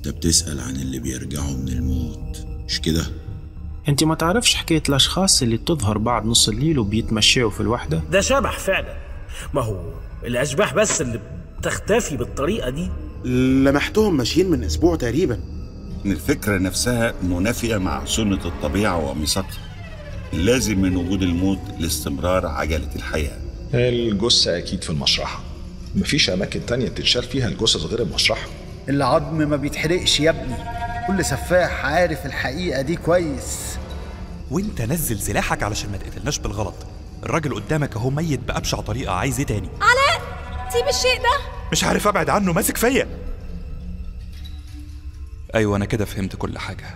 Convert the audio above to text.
انت بتسأل عن اللي بيرجعوا من الموت مش كده؟ انت ما تعرفش حكاية الأشخاص اللي تظهر بعد نص الليل وبيتمشوا في الوحدة؟ ده شبح فعلا. ما هو الأشباح بس اللي بتختفي بالطريقة دي. لمحتهم ماشيين من أسبوع تقريبا. إن الفكرة نفسها منافية مع سنة الطبيعة وميثاقها. لازم من وجود الموت لاستمرار عجلة الحياة. الجثة أكيد في المشرحة. مفيش أماكن تانية تتشال فيها الجثث غير المشرحة. العظم ما بيتحرقش يا ابني. كل سفاح عارف الحقيقة دي كويس. وانت نزل سلاحك علشان ما تقتلناش بالغلط. الراجل قدامك اهو ميت بأبشع طريقة عايز إيه تاني؟ علاء سيب الشيء ده. مش عارف ابعد عنه ماسك فيا. أيوه أنا كده فهمت كل حاجة.